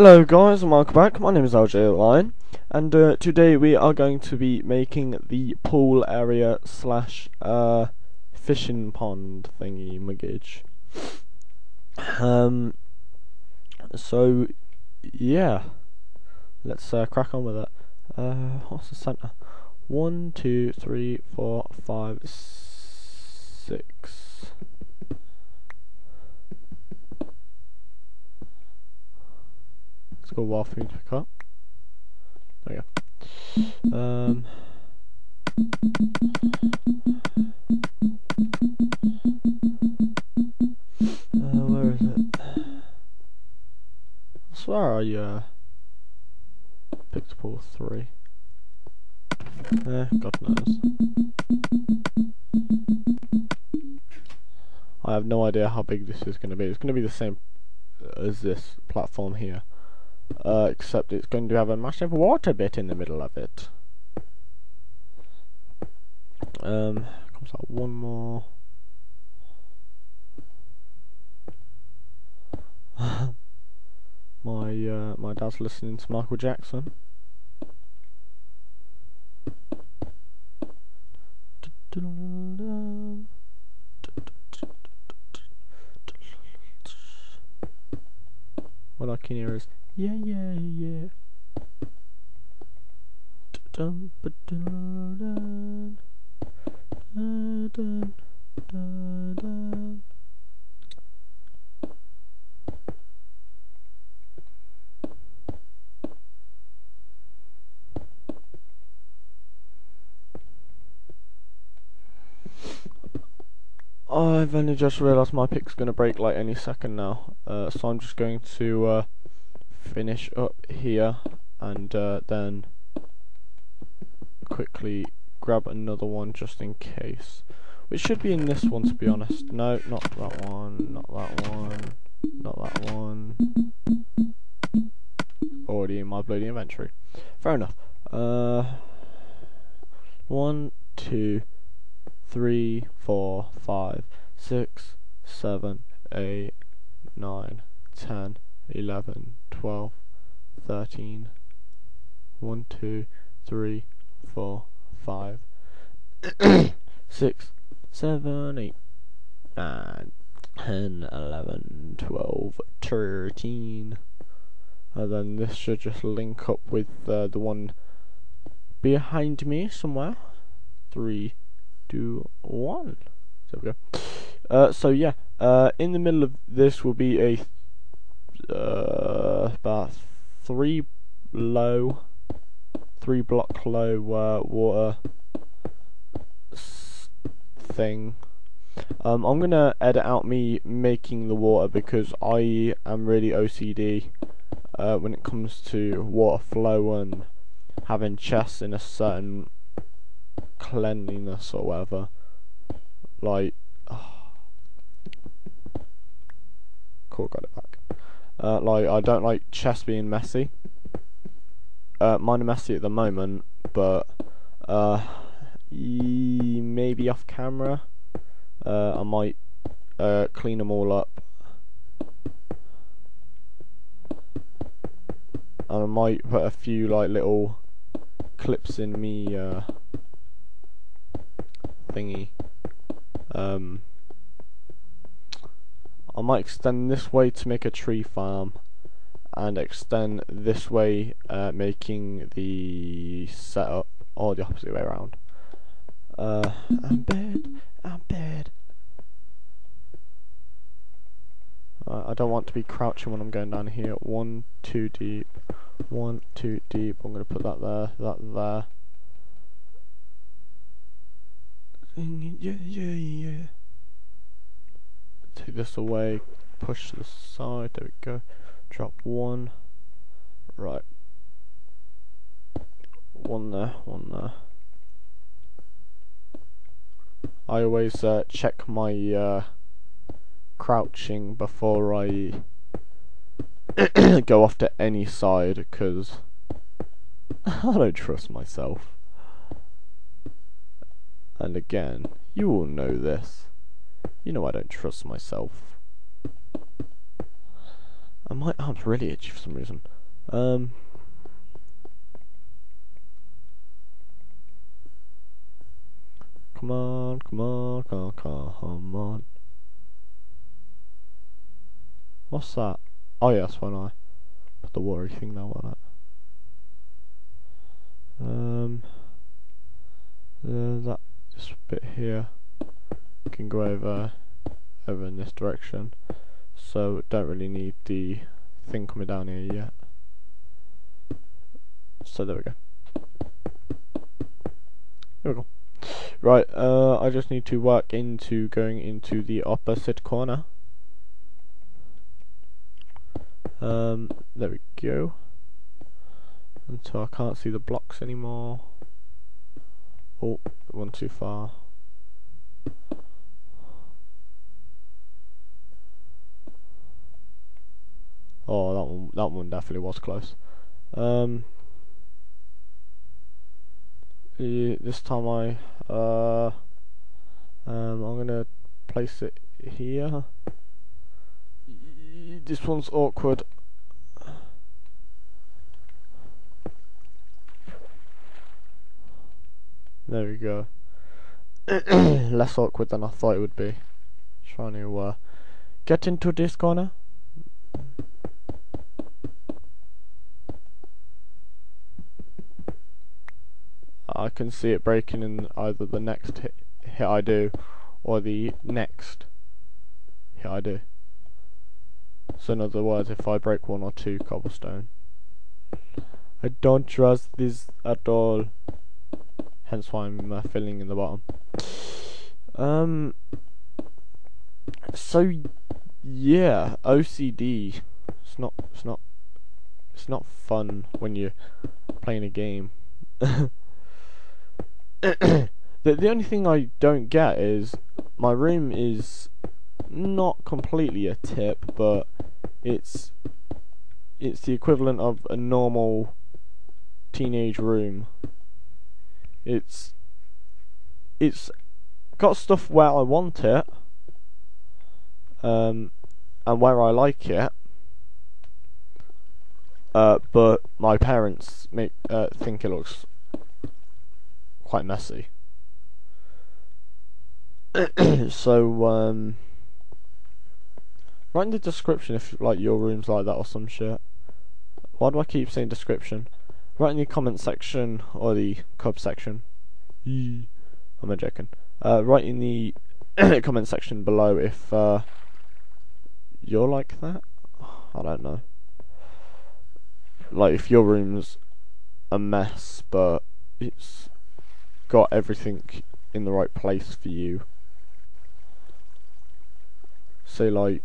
Hello guys and welcome back, my name is LJ Lion and uh, today we are going to be making the pool area slash uh, fishing pond thingy muggage. Um, so yeah, let's uh, crack on with it. Uh, what's the centre? One, two, three, four, five, six. It's got a while pick up. There we go. Um, uh, where is it? I swear I uh, picked up all three. Eh, God knows. I have no idea how big this is going to be. It's going to be the same as this platform here. Uh, except it's going to have a massive water bit in the middle of it. Um, comes out one more. my uh, my dad's listening to Michael Jackson. What I can hear is yeah, yeah, yeah. Dun, dun, dun, dun, dun, dun, dun. I've only just realised my pick's going to break like any second now, uh, so I'm just going to uh, finish up here and uh, then quickly grab another one just in case. Which should be in this one to be honest. No, not that one, not that one, not that one. Already in my bloody inventory. Fair enough. Uh, one, two, three, four, five, six, seven, eight, nine, ten, eleven, twelve, thirteen, one, two, three, four, five, six, seven, eight, nine, ten, eleven, twelve, thirteen. And then this should just link up with uh, the one behind me somewhere. Three, two, one. There we go. Uh, so yeah, uh, in the middle of this will be a uh, about three low, three block low uh, water thing. Um, I'm gonna edit out me making the water because I am really OCD uh, when it comes to water flow and having chests in a certain cleanliness or whatever. Like, oh. cool, got it back. Uh, like, I don't like chests being messy. Uh, mine are messy at the moment, but uh, maybe off camera, uh, I might uh, clean them all up. And I might put a few like little clips in me uh, thingy. Um, I might extend this way to make a tree farm and extend this way uh, making the setup or the opposite way around. Uh, I'm bad, I'm bad. Uh, I don't want to be crouching when I'm going down here. One, two deep, one, two deep. I'm going to put that there, that there. Yeah, yeah, yeah. Take this away, push to the side, there we go. Drop one. Right. One there, one there. I always uh, check my uh, crouching before I go off to any side because I don't trust myself. And again, you all know this. You know I don't trust myself. And my arm's really itchy for some reason. Um. Come on, come on, come on, come on. What's that? Oh yes, when I put the worry thing down on it. Um, uh, that this bit here can go over over in this direction, so don't really need the thing coming down here yet. So there we go. There we go. Right, uh, I just need to work into going into the opposite corner. Um, there we go. Until I can't see the blocks anymore. Oh, one too far. Oh, that one, that one definitely was close. Um, this time I, uh, um, I'm gonna place it here. This one's awkward. There we go. Less awkward than I thought it would be. Trying to uh, get into this corner. I can see it breaking in either the next hit, hit I do or the next hit I do. So in other words, if I break one or two cobblestone, I don't trust this at all. Hence why I'm uh, filling in the bottom. Um. So yeah, OCD. It's not. It's not. It's not fun when you're playing a game. the the only thing I don't get is my room is not completely a tip, but it's it's the equivalent of a normal teenage room. It's it's got stuff where I want it, um, and where I like it. Uh, but my parents make uh, think it looks quite messy. so um, write in the description if like your room's like that or some shit. Why do I keep saying description? Write in the comment section or the cub section. I'm joking. Uh, write in the comment section below if uh, you're like that. I don't know. Like if your room's a mess, but it's got everything in the right place for you. Say like,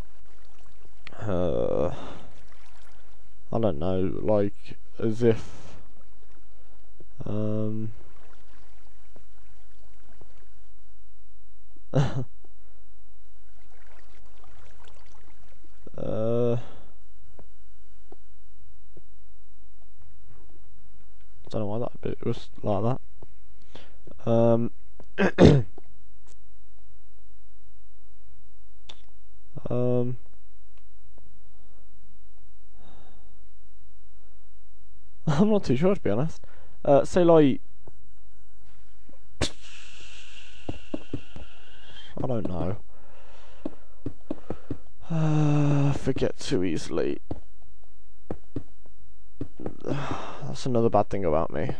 uh, I don't know, like as if, um, uh, I don't know why that bit was like that. Um, um, I'm not too sure to be honest. Uh, say like, I don't know. Uh, forget too easily. That's another bad thing about me.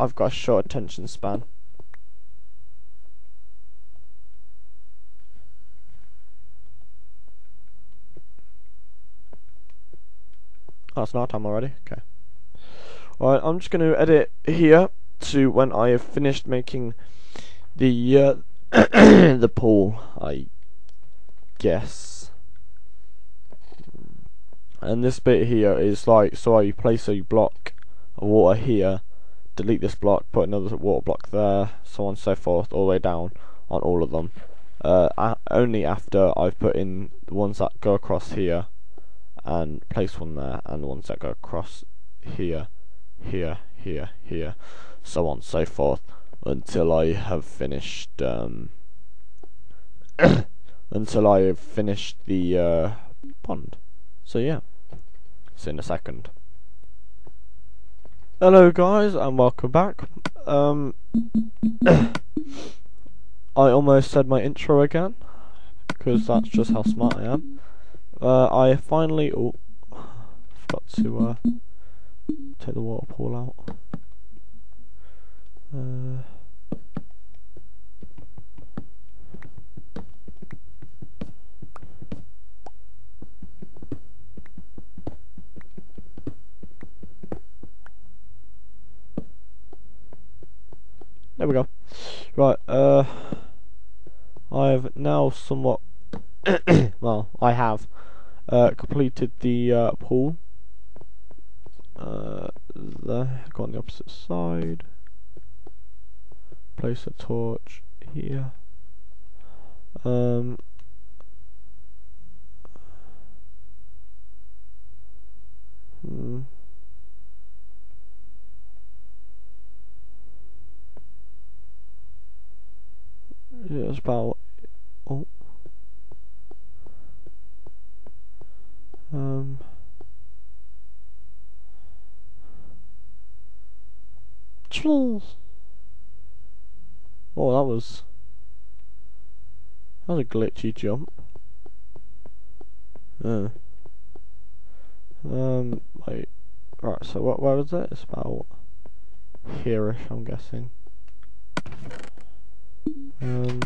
I've got a short attention span. Oh, it's night time already? Okay. Alright, I'm just going to edit here to when I have finished making the uh, the pool, I guess. And this bit here is like, so I place a block of water here delete this block, put another water block there, so on and so forth, all the way down on all of them. Uh, only after I've put in the ones that go across here, and place one there, and the ones that go across here, here, here, here, so on and so forth, until I have finished, um, until I have finished the uh, pond. So yeah, see you in a second. Hello guys and welcome back. Um, I almost said my intro again because that's just how smart I am. Uh, I finally oh forgot to uh, take the water pool out. Uh, There we go. Right, uh, I've now somewhat, well, I have uh, completed the uh, pool. Uh, there, go on the opposite side. Place a torch here. Um, hmm. It was about oh um Oh, that was that was a glitchy jump. Uh. Um, wait. Right, so what? Where was it? It's about here-ish, I'm guessing. Um,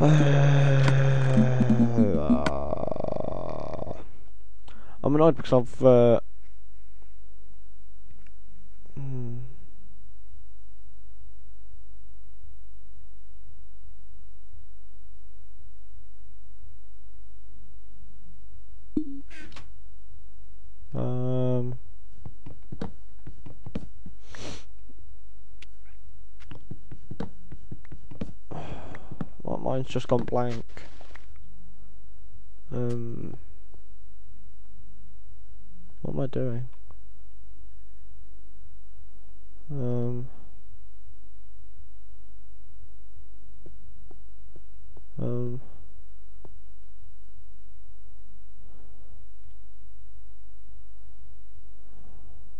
uh, I'm annoyed because I've uh, hmm. Um, mine's just gone blank. Um, what am I doing? Um, um.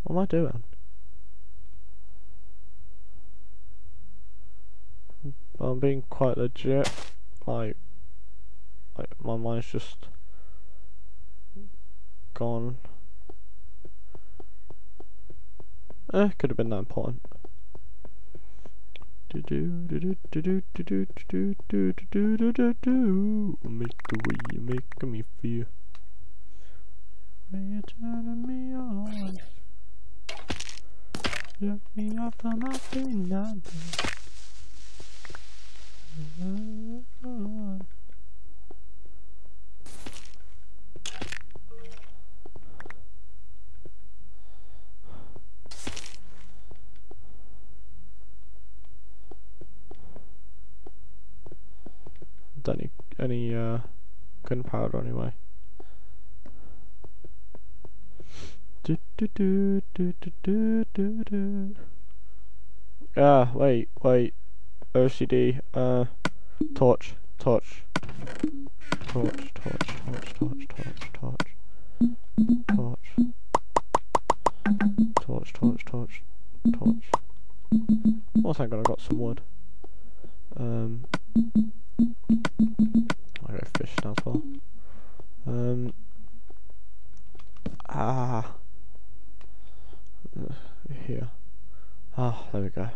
What am I doing? I'm being quite legit. Like, like my mind's just gone. Eh, could have been that important. Make the way you make me feel. You're turning me on. Me up on my thing now. Any any uh gunpowder anyway. Do, do, do, do, do, do, do. Ah, wait, wait. OCD, uh, torch, torch. Torch, torch, torch, torch, torch, torch. Torch. Torch, torch, torch, torch. Well, thank god I got some wood. Um, I got fish now as well. Um, ah here. Ah, oh, there we go.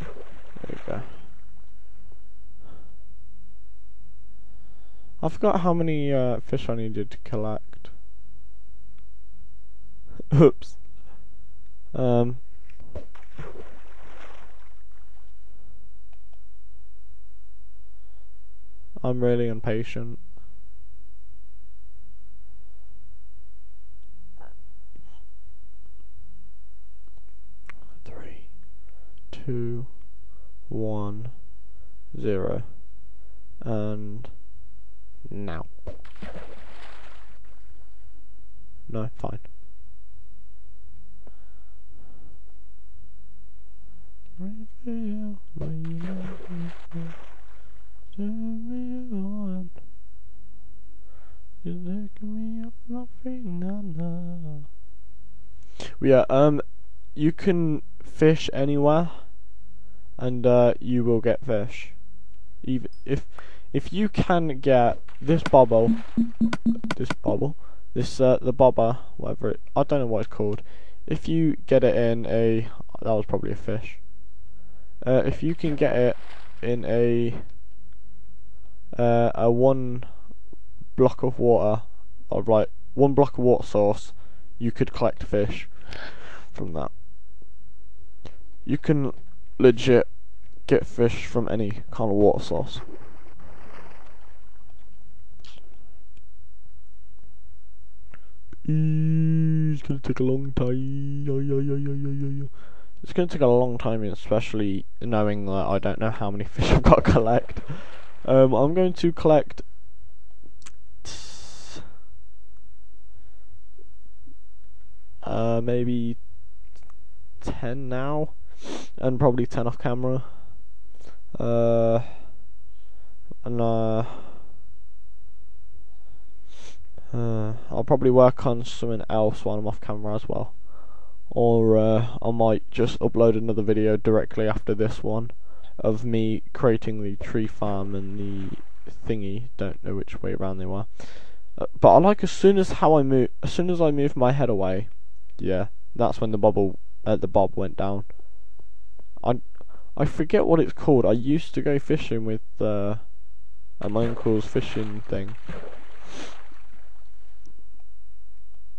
There we go. I forgot how many uh, fish I needed to collect. Oops. Um. I'm really impatient. two, one, zero, and now. No, fine. Yeah, um, you can fish anywhere, and uh, you will get fish. Even if if you can get this bubble, this bubble, this uh, the bobber, whatever it, I don't know what it's called. If you get it in a, that was probably a fish. Uh, if you can get it in a uh, a one block of water, or like one block of water source, you could collect fish from that. You can legit get fish from any kind of water source. It's gonna take a long time. It's gonna take a long time, especially knowing that I don't know how many fish I've got to collect. Um, I'm going to collect. Uh, maybe 10 now, and probably 10 off camera. Uh, and uh, uh, I'll probably work on something else while I'm off camera as well. Or uh, I might just upload another video directly after this one of me creating the tree farm and the thingy. Don't know which way around they were. Uh, but I like as soon as how I move, as soon as I move my head away, yeah, that's when the bubble, uh, the bob went down. I, I forget what it's called. I used to go fishing with uh, my uncle's fishing thing.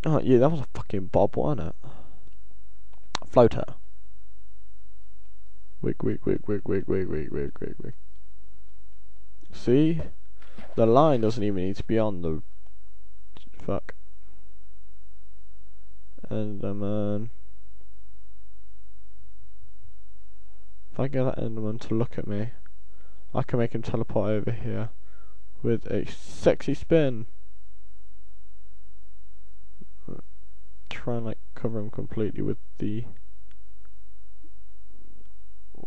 Oh yeah, that was a fucking bob, wasn't it? Floater. Wig, wig, wig, wig, wig, wig, wig, wig, wig, wig. See? The line doesn't even need to be on the... Fuck. Enderman. If I get that Enderman to look at me, I can make him teleport over here with a sexy spin. Try and like cover him completely with the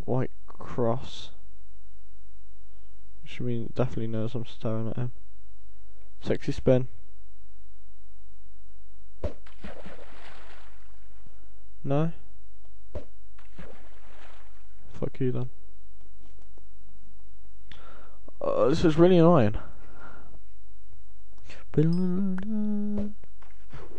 white cross. Which means definitely knows I'm staring at him. Sexy spin. No? Fuck you then. Uh, this is really annoying.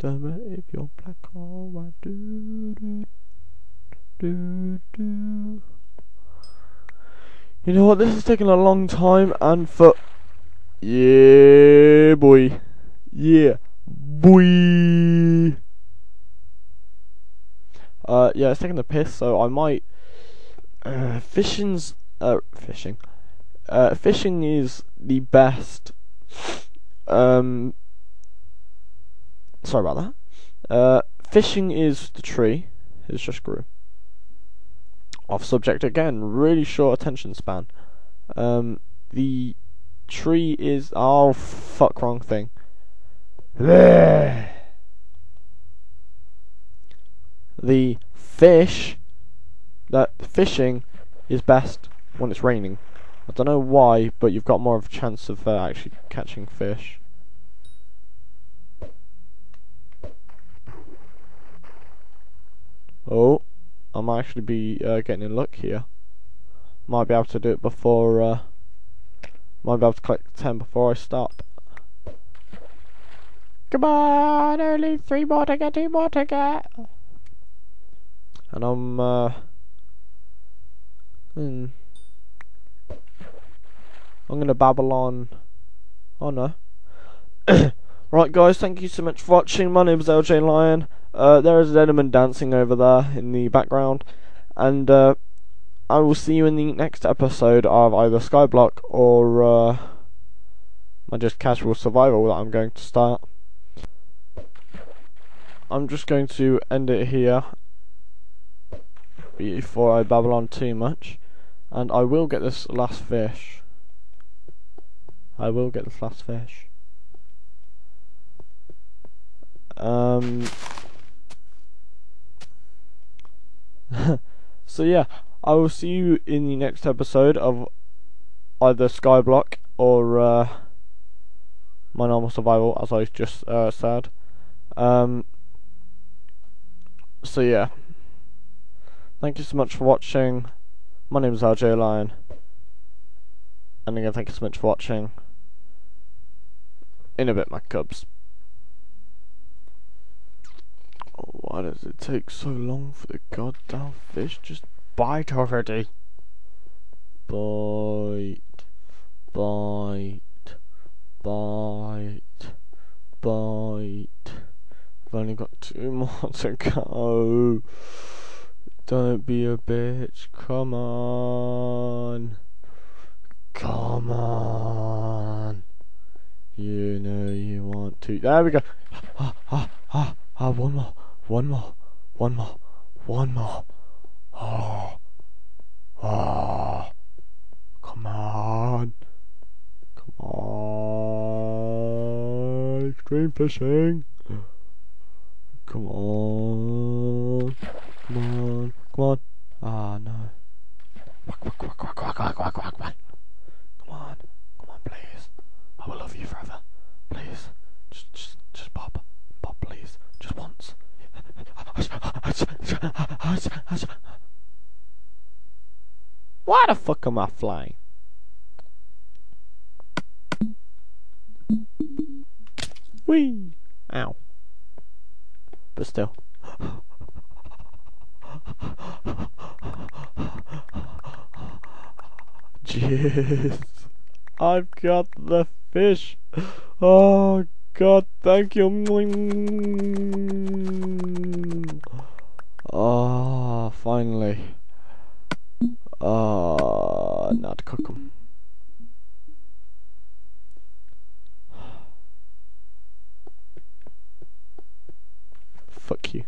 Damn it, if you're black or white, do do do do. You know what? This is taking a long time, and for yeah, boy, yeah, boy. Uh, yeah, it's taking the piss, so I might. Uh, fishing's uh fishing. Uh, fishing is the best. Um, Sorry about that. Uh, fishing is the tree. It's just grew. Off subject again. Really short attention span. Um, the tree is. Oh fuck! Wrong thing. The fish. That fishing is best when it's raining. I don't know why, but you've got more of a chance of uh, actually catching fish. Oh, I might actually be uh, getting in luck here. Might be able to do it before. Uh, might be able to collect ten before I stop. Come on, only three more to get, two more to get. And I'm. Uh, hmm. I'm gonna babble on. Oh no. right, guys, thank you so much for watching. My name is LJ Lion. Uh, there is an Enderman dancing over there in the background. and uh, I will see you in the next episode of either Skyblock or uh, my just casual survival that I'm going to start. I'm just going to end it here before I babble on too much, and I will get this last fish. I will get this last fish. Um. so yeah, I will see you in the next episode of either Skyblock or uh, my normal survival, as I just uh, said. Um. So yeah. Thank you so much for watching. My name is LJ Lion. And again, thank you so much for watching. In a bit, my cubs. Why does it take so long for the goddamn fish? Just bite already. Bite. Bite. Bite. Bite. I've only got two more to go. Don't be a bitch. Come on. Come on. You know you want to. There we go. Ah, ah, ah, ah, one more. One more. One more. One more. Oh. Oh. Come on. Come on. Extreme fishing. Come on. Come on. Come on. Ah, no. Quack, quack, quack, quack, quack, quack, quack, quack, quack. Come on. Come on, please. I will love you forever. Please. Just, just, just pop. Pop, please. Just once. Why the fuck am I flying? Whee! Ow. But still. Jeez. I've got the fish. Oh god, thank you. Oh, finally. Ah, now to cook them. Fuck you.